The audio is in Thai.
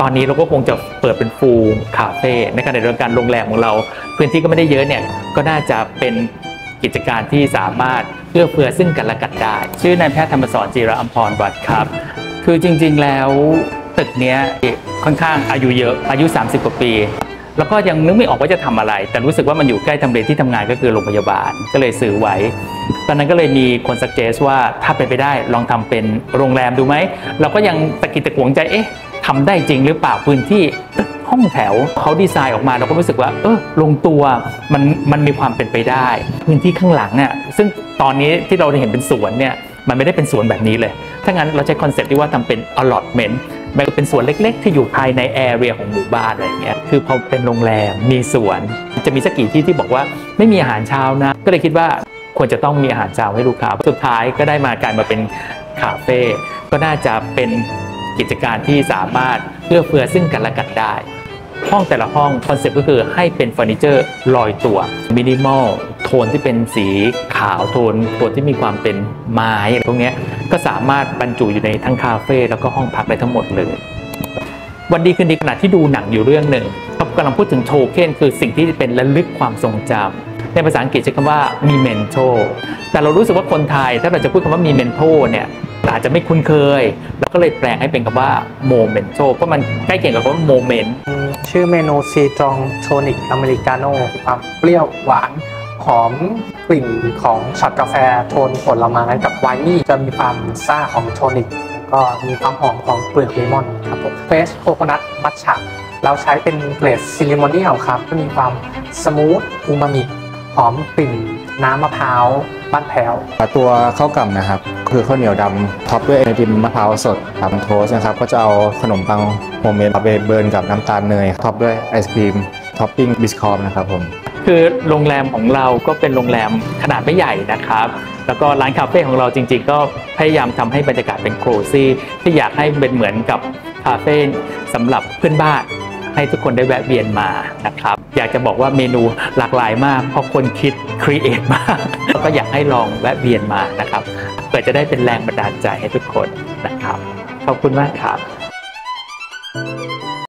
ตอนนี้เราก็คงจะเปิดเป็นฟูลคาเฟ่ในขณะเดียวกันโรงแรมของเรา พื้นที่ก็ไม่ได้เยอะเนี่ยก็น่าจะเป็นกิจการที่สามารถเอื้อเฟื้อซึ่งกันและกันได้ ชื่อนายแพทย์ธรรมสอนจีระอัมพรวัฒน์ครับ คือจริงๆแล้วตึกเนี้ยค่อนข้างอายุเยอะอายุ 30 กว่าปี แล้วก็ยังนึกไม่ออกว่าจะทำอะไร แต่รู้สึกว่ามันอยู่ใกล้ทำเลที่ทำงานก็คือโรงพยาบาลก็เลยซื้อไว้ ตอนนั้นก็เลยมีคนสักเจสว่าถ้าเป็นไปได้ลองทำเป็นโรงแรมดูไหมเราก็ยังตะขิดตะขวงใจเอ๊ะทำได้จริงหรือเปล่าพื้นที่ตึกห้องแถวเขาดีไซน์ออกมาเราก็รู้สึกว่า เออลงตัวมันมันมีความเป็นไปได้ พื้นที่ข้างหลังเนี่ยซึ่งตอนนี้ที่เราเห็นเป็นสวนเนี่ยมันไม่ได้เป็นสวนแบบนี้เลย ถ้างั้นเราใช้คอนเซ็ปต์ที่ว่าทำเป็น allotment มันเป็นสวนเล็กๆ ที่อยู่ภายใน area ของหมู่บ้านอะไรอย่างเงี้ยคือพอเป็นโรงแรมมีสวน จะมีสักกี่ที่ที่บอกว่าไม่มีอาหารเช้านะ ก็เลยคิดว่าควรจะต้องมีอาหารเช้าให้ลูกค้าสุดท้ายก็ได้มากลายมาเป็นคาเฟ่ก็น่าจะเป็นกิจการที่สามารถเอื้อเฟื้อซึ่งกันและกันได้ ห้องแต่ละห้องคอนเซ็ปต์ก็คือให้เป็นเฟอร์นิเจอร์ลอยตัวมินิมอลโทนที่เป็นสีขาวโทนโทนที่มีความเป็นไม้พวกนี้ ก็สามารถบรรจุอยู่ในทั้งคาเฟ่แล้วก็ห้องพักได้ทั้งหมดเลย วันดีคืนดีขณะที่ดูหนังอยู่เรื่องหนึ่งเขากำลังพูดถึงโทเค็นคือสิ่งที่เป็นระลึกความทรงจำในภาษาอังกฤษใช้คำว่า memento แต่เรารู้สึกว่าคนไทย ถ้าเราจะพูดคำว่า memento เนี่ยอาจจะไม่คุ้นเคยแล้วก็เลยแปลงให้เป็นคำว่า momento เพราะมันใกล้เคียงกับคำว่า moment ชื่อเมนู Citron Tonic อเมริกาโน่ความเปรี้ยวหวาน หอมกลิ่นของช็อตกาแฟโทนผลไม้กับไวน์นี่จะมีความซ่าของโทนิกก็มีความหอมของเปลือกเลมอนครับผม Fresh Coconut Matchaเราใช้เป็นเกรด ceremonial ครับก็มีความ smooth umami หอมกลิ่นน้ำมะพร้าวบ้านแพ้วตัวข้าวก่ำนะครับ คือข้าวเหนียวดำ top ด้วยไอติมมะพร้าวสดทำ toast นะครับ ก็จะเอาขนมปัง homemade เอาไป burn กับน้ำตาลเนย top ด้วยไอศครีม topping Biscoff นะครับผม คือโรงแรมของเราก็เป็นโรงแรมขนาดไม่ใหญ่นะครับ แล้วก็ร้านคาเฟ่ของเราจริง ๆ ก็พยายามทำให้บรรยากาศเป็น cozyที่อยากให้เป็นเหมือนกับคาเฟ่สำหรับเพื่อนบ้านให้ทุกคนได้แวะเวียนมานะครับ อยากจะบอกว่าเมนูหลากหลายมาก เพราะคนคิดครีเอทมากแล้วก็อยากให้ลองแวะเวียนมานะครับเพื่อจะได้เป็นแรงบันดาลใจให้ทุกคนนะครับ ขอบคุณมากครับ